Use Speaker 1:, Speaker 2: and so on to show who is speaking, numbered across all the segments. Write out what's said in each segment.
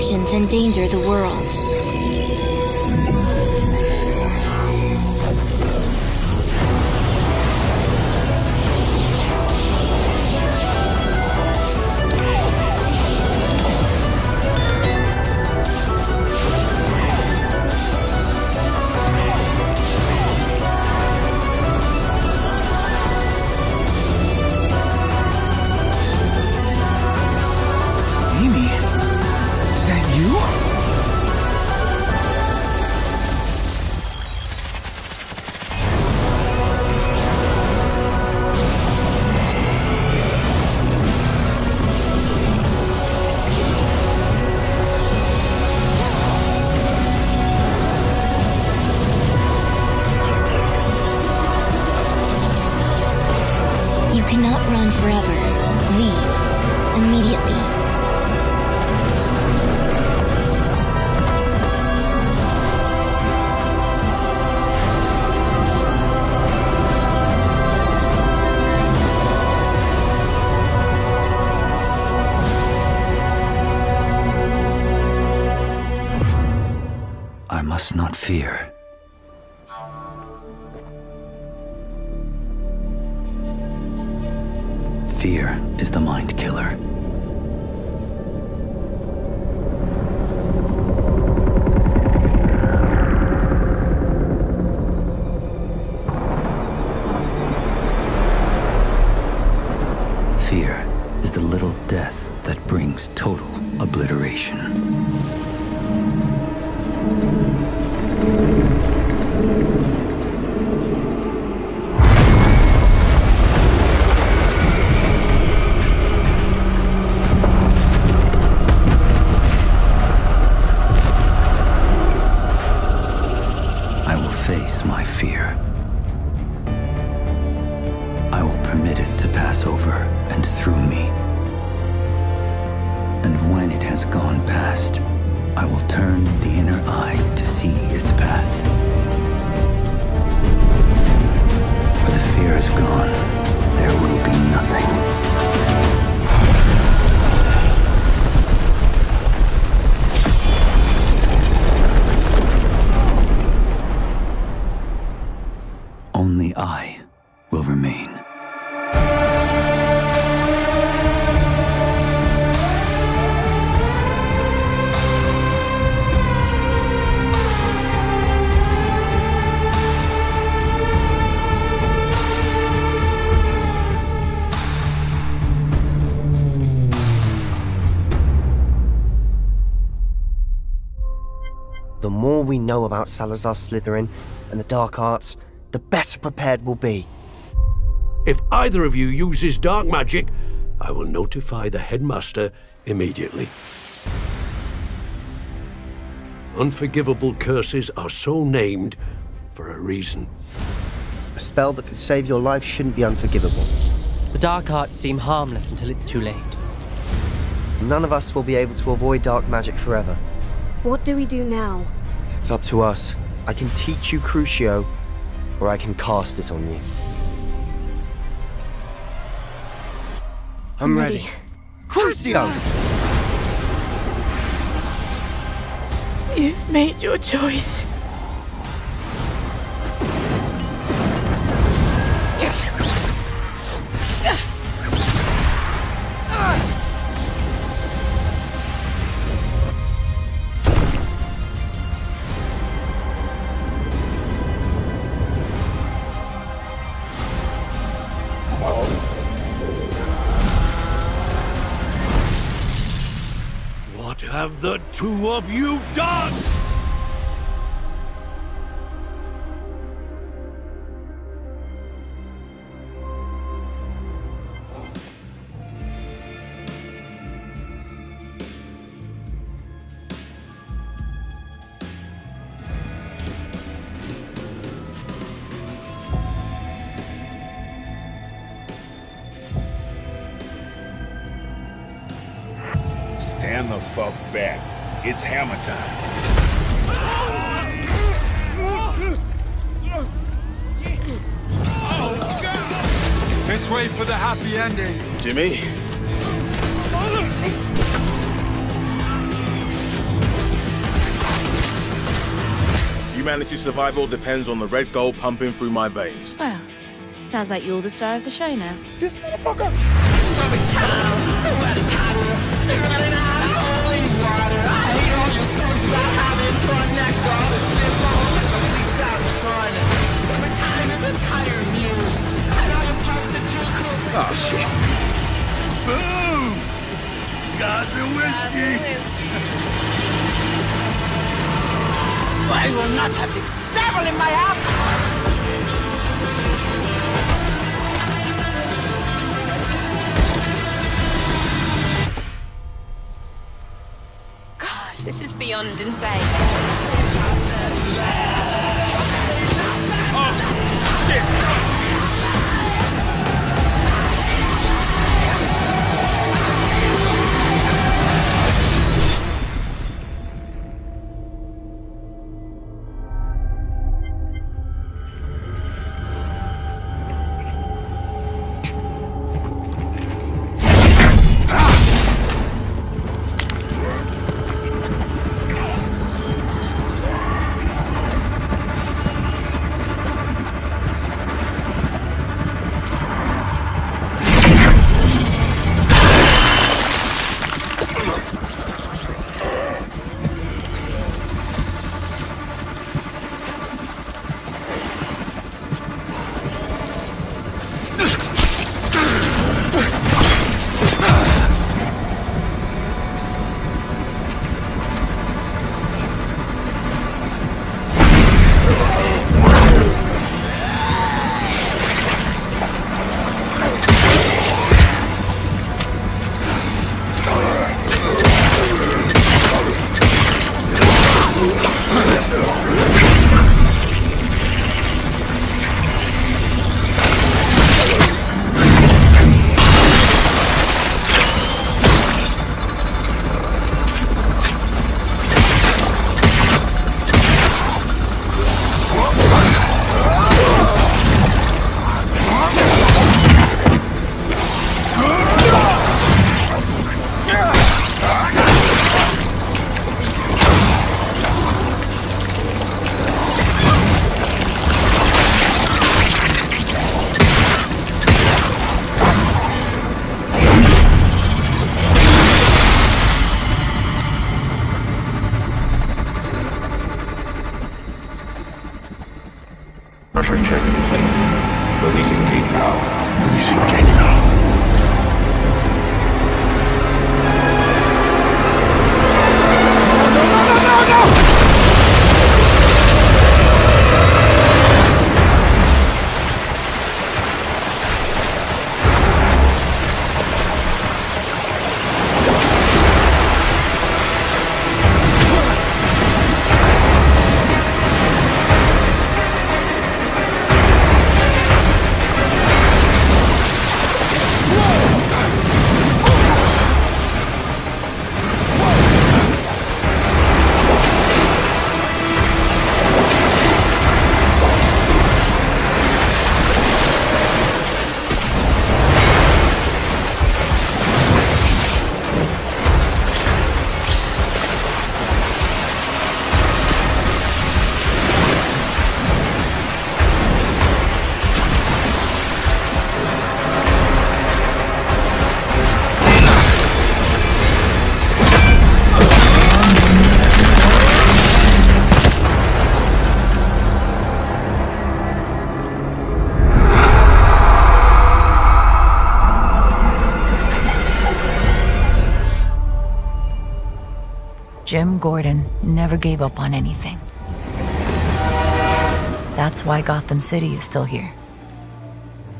Speaker 1: actions endanger the world.
Speaker 2: Brings total obliteration. Only I will remain.
Speaker 3: The more we know about Salazar Slytherin and the dark arts, the better prepared we'll be.
Speaker 4: If either of you uses dark magic, I will notify the headmaster immediately. Unforgivable curses are so named for a reason.
Speaker 3: A spell that could save your life shouldn't be unforgivable.
Speaker 5: The dark arts seem harmless until it's too late.
Speaker 3: None of us will be able to avoid dark magic forever.
Speaker 6: What do we do now?
Speaker 3: It's up to us. I can teach you Crucio, or I can cast it on you. I'm ready. Crucio!
Speaker 7: You've made your choice.
Speaker 4: Have the two of you done?
Speaker 8: Stand the fuck back. It's hammer time.
Speaker 9: This way for the happy ending.
Speaker 8: Jimmy?
Speaker 9: Humanity's survival depends on the red gold pumping through my veins.
Speaker 10: Well, sounds like you're the star of the show now.
Speaker 9: This motherfucker! Oh shit. Boom! Gods a whiskey.
Speaker 11: I will not have this devil in my house!
Speaker 10: Gosh, this is beyond insane.
Speaker 12: Oh. Pressure
Speaker 13: Jim Gordon never gave up on anything. That's why Gotham City is still here.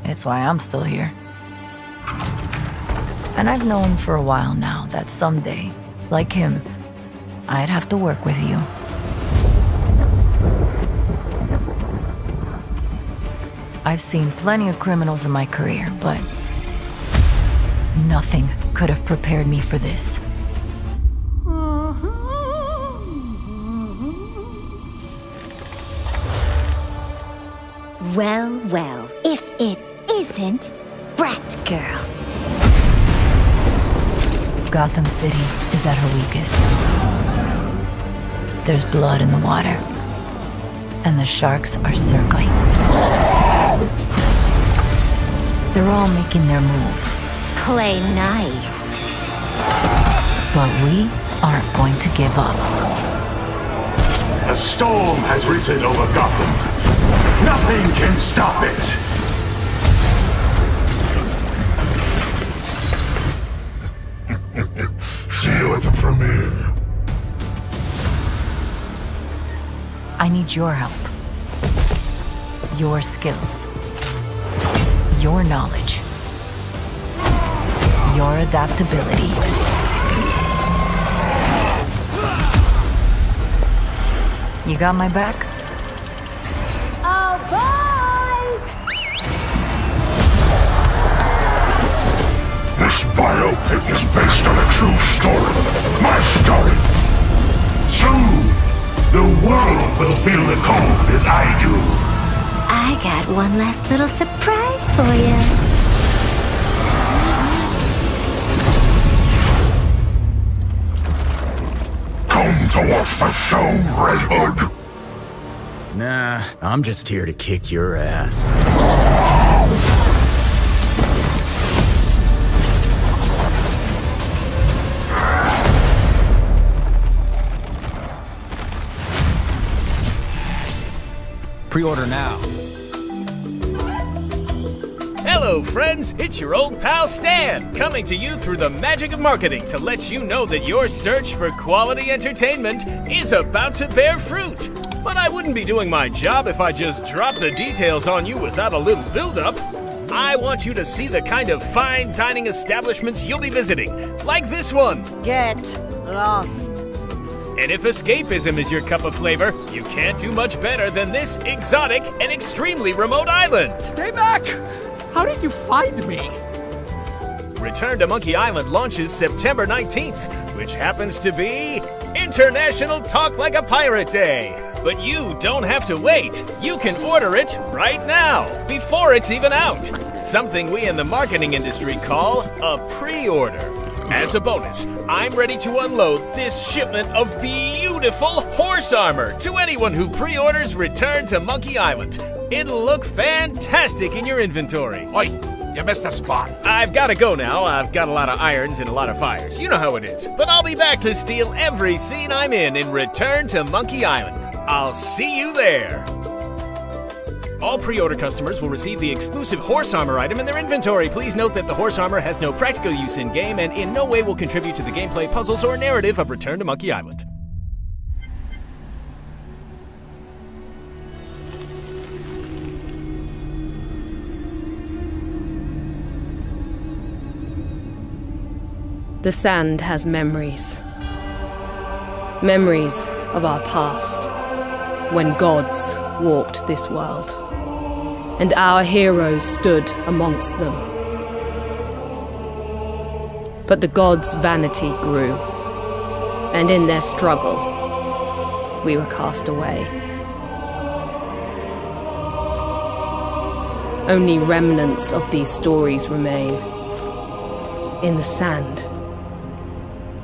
Speaker 13: It's why I'm still here. And I've known for a while now that someday, like him, I'd have to work with you. I've seen plenty of criminals in my career, but nothing could have prepared me for this.
Speaker 14: Well, well, if it isn't Brat Girl.
Speaker 13: Gotham City is at her weakest. There's blood in the water. and the sharks are circling. They're all making their move.
Speaker 14: Play nice.
Speaker 13: But we aren't going to give up.
Speaker 12: A storm has risen over Gotham. Nothing can stop it. See you at the premiere.
Speaker 13: I need your help. Your skills. Your knowledge. Your adaptability. You got my back?
Speaker 12: This biopic is based on a true story. My story. Soon, the world will feel the cold as I do.
Speaker 14: I got one last little surprise for you.
Speaker 12: Come to watch the show, Red Hood.
Speaker 15: Nah, I'm just here to kick your ass.
Speaker 16: Pre-order now.
Speaker 17: Hello, friends! It's your old pal Stan, coming to you through the magic of marketing to let you know that your search for quality entertainment is about to bear fruit. But I wouldn't be doing my job if I just dropped the details on you without a little build-up. I want you to see the kind of fine dining establishments you'll be visiting, like this one.
Speaker 10: Get lost.
Speaker 17: And if escapism is your cup of flavor, you can't do much better than this exotic and extremely remote island.
Speaker 9: Stay back! How did you find me?
Speaker 17: Return to Monkey Island launches September 19th, which happens to be International Talk Like a Pirate Day. But you don't have to wait. You can order it right now, before it's even out. Something we in the marketing industry call a pre order. As a bonus, I'm ready to unload this shipment of beautiful horse armor to anyone who pre orders Return to Monkey Island. It'll look fantastic in your inventory.
Speaker 9: Oi, you missed a spot.
Speaker 17: I've got to go now. I've got a lot of irons and a lot of fires. You know how it is. But I'll be back to steal every scene I'm in in Return to Monkey Island. I'll see you there. All pre-order customers will receive the exclusive horse armor item in their inventory. Please note that the horse armor has no practical use in game and in no way will contribute to the gameplay, puzzles, or narrative of Return to Monkey Island.
Speaker 18: The sand has memories. Memories of our past, when gods walked this world, and our heroes stood amongst them. But the gods' vanity grew, and in their struggle, we were cast away. Only remnants of these stories remain in the sand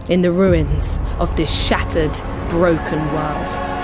Speaker 18: in the ruins of this shattered, broken world.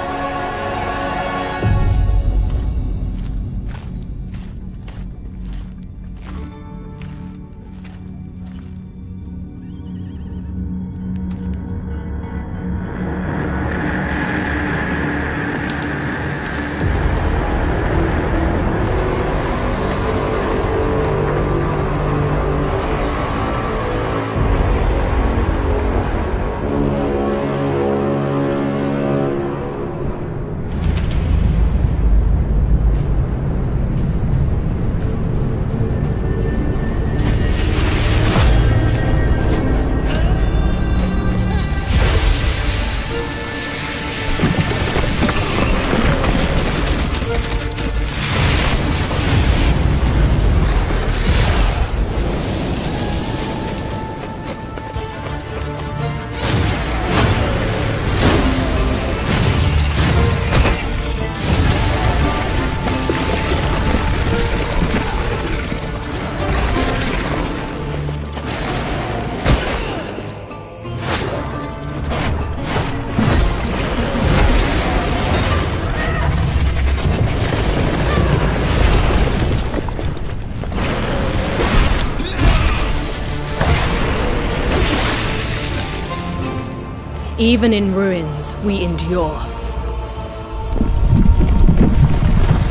Speaker 18: Even in ruins, we endure.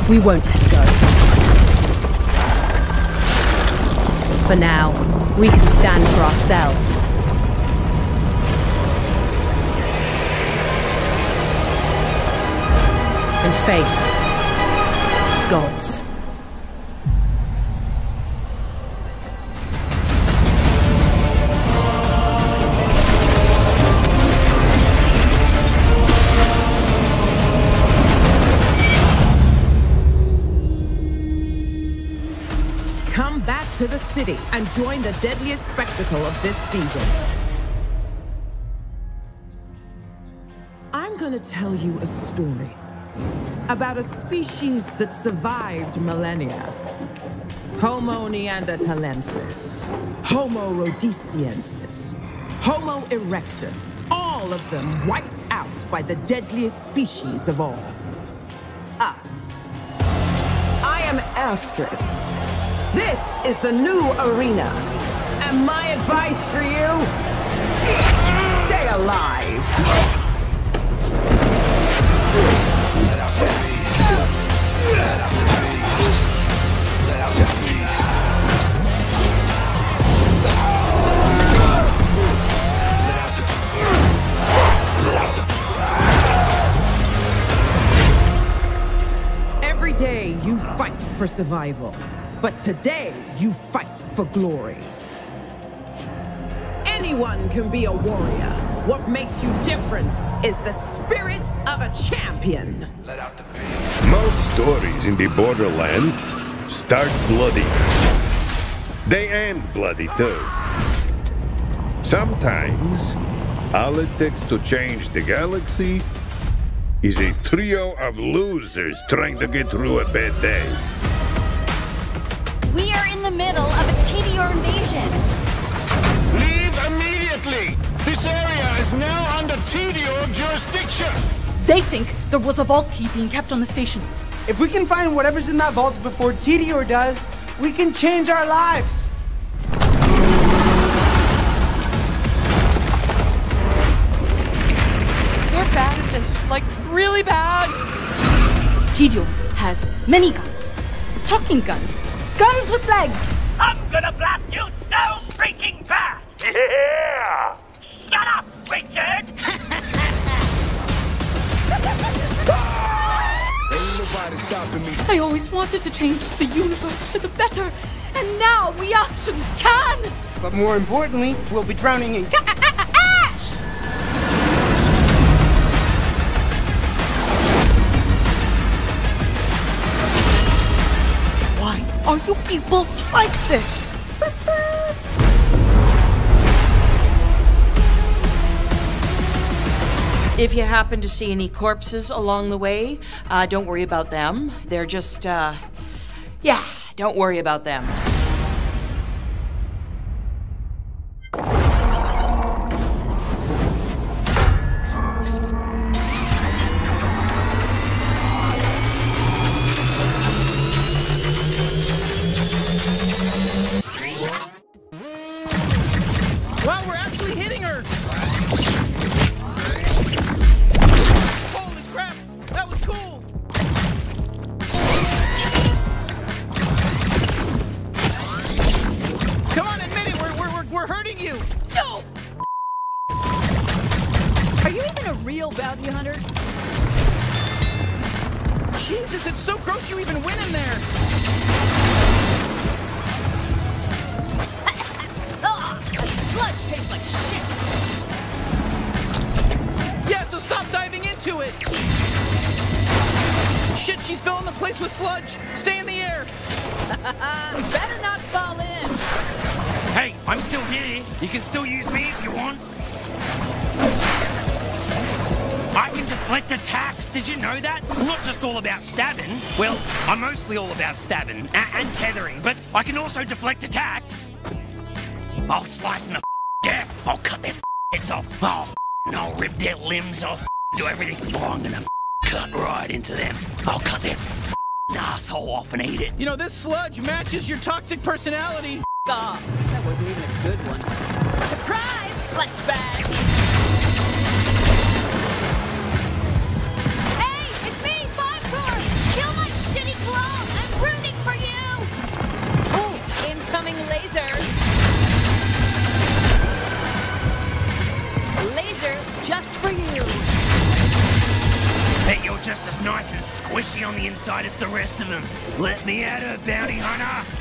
Speaker 18: We won't let go. For now, we can stand for ourselves. And face gods.
Speaker 19: City and join the deadliest spectacle of this season. I'm gonna tell you a story about a species that survived millennia. Homo neanderthalensis, Homo rhodesiensis, Homo erectus, all of them wiped out by the deadliest species of all. Us. I am Astrid. This is the new arena. And my advice for you? Stay alive. Every day you fight for survival, but today you fight for glory. Anyone can be a warrior. What makes you different is the spirit of a champion.
Speaker 20: Most stories in the Borderlands start bloody. They end bloody too. Sometimes, all it takes to change the galaxy is a trio of losers trying to get through a bad day.
Speaker 21: We are in the middle of a Tediore invasion.
Speaker 22: Leave immediately! This area is now under Tediore jurisdiction!
Speaker 23: They think there was a vault key being kept on the station.
Speaker 24: If we can find whatever's in that vault before Tediore does, we can change our lives.
Speaker 23: We're bad at this, like really bad. Tediore has many guns, talking guns, guns with legs.
Speaker 9: I'm gonna blast you so freaking bad! Yeah! Shut up, Richard!
Speaker 23: I always wanted to change the universe for the better, and now we actually can.
Speaker 24: But more importantly, we'll be drowning in
Speaker 23: are you people like this?
Speaker 25: If you happen to see any corpses along the way, uh, don't worry about them. They're just, uh, yeah, don't worry about them.
Speaker 22: Hurting you! No!
Speaker 23: Are you even a real bounty hunter?
Speaker 22: Jesus, it's so gross you even went in there!
Speaker 23: Ah, that sludge tastes like shit.
Speaker 22: Yeah, so stop diving into it! Shit, she's filling the place with sludge! Stay in the air!
Speaker 23: Better not fall in.
Speaker 26: Hey, I'm still here. You can still use me if you want. I can deflect attacks. Did you know that? I'm not just all about stabbing. Well, I'm mostly all about stabbing a- and tethering, but I can also deflect attacks. I'll slice them the yeah. I'll cut their heads off. Oh, and I'll rip their limbs off. Do everything. Oh, I'm gonna cut right into them. I'll cut their asshole off and eat it.
Speaker 22: You know, this sludge matches your toxic personality
Speaker 23: good one. Surprise! Flashback! Hey, it's me, Five Tour!
Speaker 10: Kill my shitty clone! I'm rooting for you! Oh, incoming laser! Laser just for you!
Speaker 26: Bet you're just as nice and squishy on the inside as the rest of them. Let me out of bounty hunter!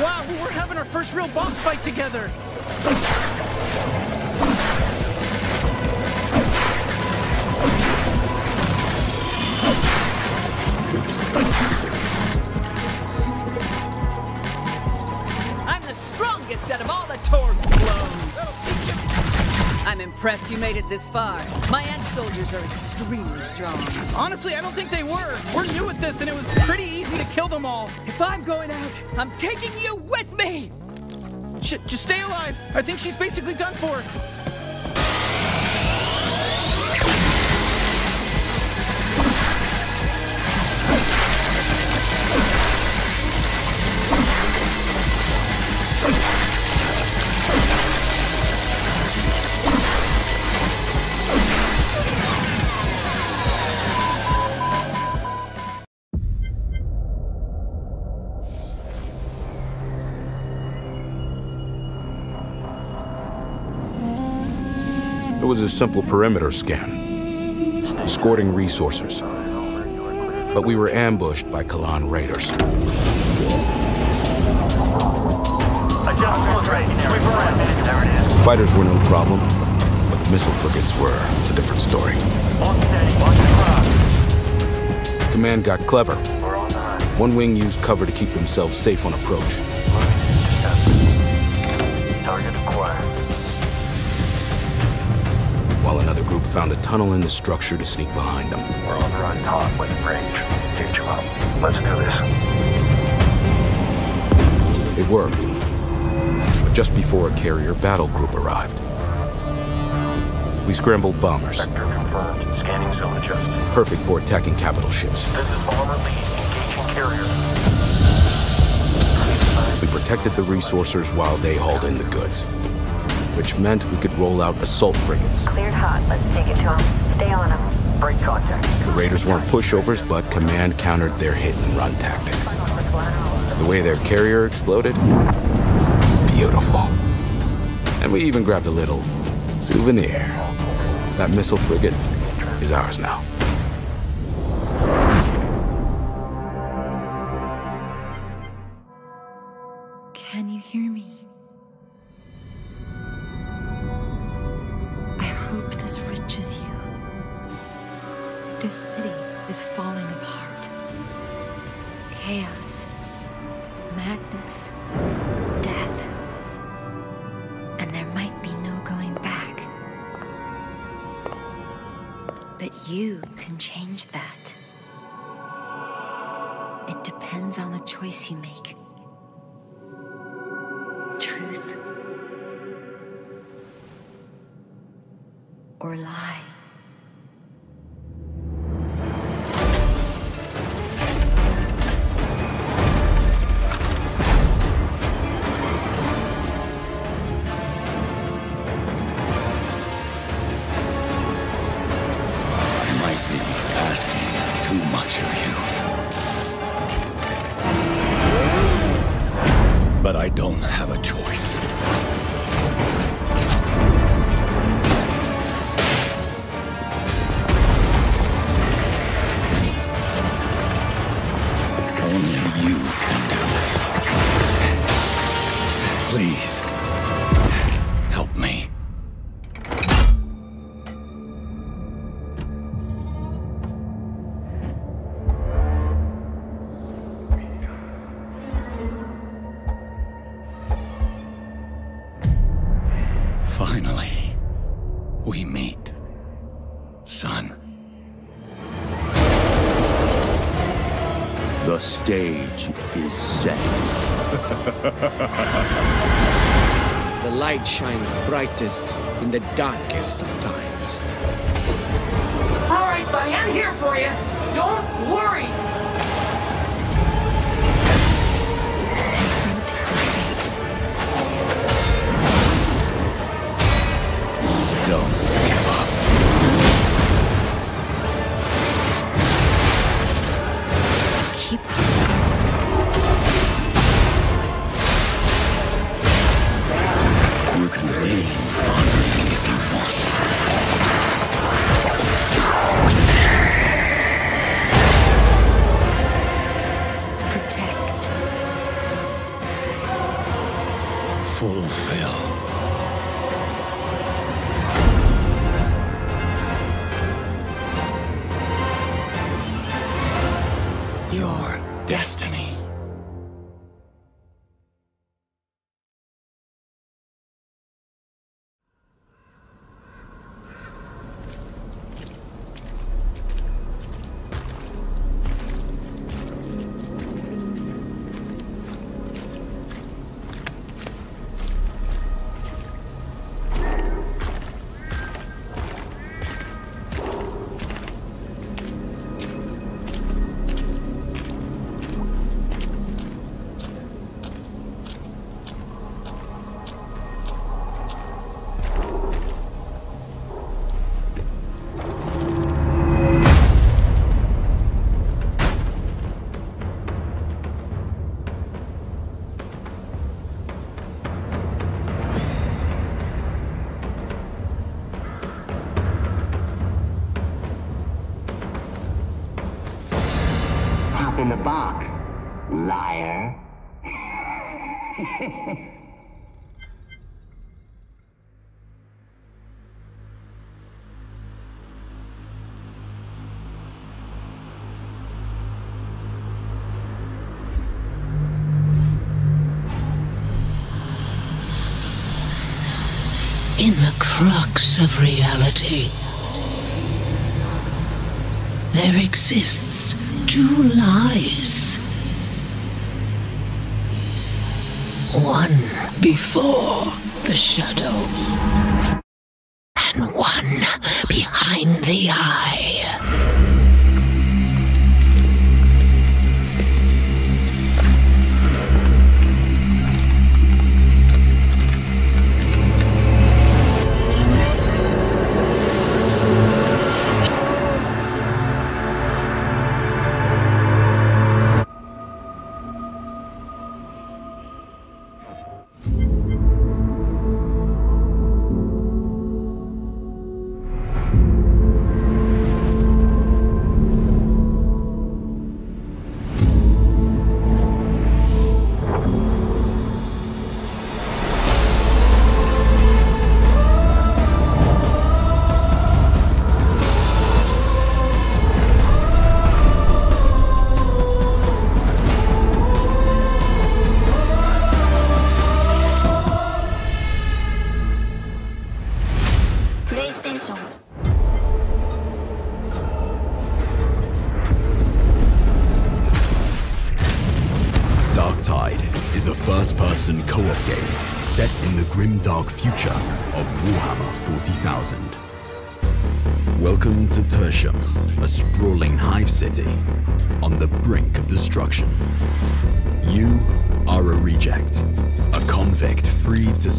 Speaker 22: Wow, we're having our first real boss fight together.
Speaker 10: Impressed you made it this far. My Ant soldiers are extremely strong.
Speaker 22: Honestly, I don't think they were. We're new at this, and it was pretty easy to kill them all.
Speaker 10: If I'm going out, I'm taking you with me!
Speaker 22: Sh just stay alive. I think she's basically done for.
Speaker 8: Was a simple perimeter scan, escorting resources. But we were ambushed by Kalan raiders. Fighters were no problem, but the missile frigates were a different story. Command got clever. One wing used cover to keep themselves safe on approach.
Speaker 27: Target acquired.
Speaker 8: While another group found a tunnel in the structure to sneak behind them.
Speaker 27: We're on run top with range. Teach you up. Let's do this.
Speaker 8: It worked. But just before a carrier battle group arrived, we scrambled bombers.
Speaker 27: Sector confirmed. Scanning zone adjusted.
Speaker 8: Perfect for attacking capital ships.
Speaker 27: This is bomber lead. Engaging carrier.
Speaker 8: We protected the resourcers while they hauled in the goods. Which meant we could roll out assault frigates.
Speaker 28: Cleared hot. Let's take it to him. Stay on him.
Speaker 27: Break contact.
Speaker 8: The raiders weren't pushovers, but command countered their hit and run tactics. The way their carrier exploded? Beautiful. And we even grabbed a little souvenir. That missile frigate is ours now.
Speaker 13: Can you hear me? This you. This city is falling apart. Chaos, madness, death. And there might be no going back. But you can change that. You.
Speaker 2: But I don't have a choice.
Speaker 29: Brightest in the darkest of times.
Speaker 30: All right, buddy, I'm here for you. Don't worry.
Speaker 31: The crux of reality, there exists two lies. One before the shadow, and one behind the eye.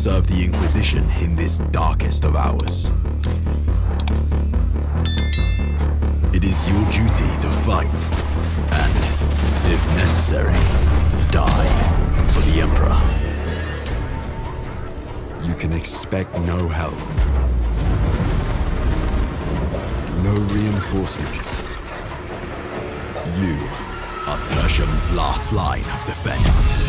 Speaker 32: Serve the Inquisition in this darkest of hours. It is your duty to fight, and, if necessary, die for the Emperor. You can expect no help. No reinforcements. You are Tertium's last line of defense.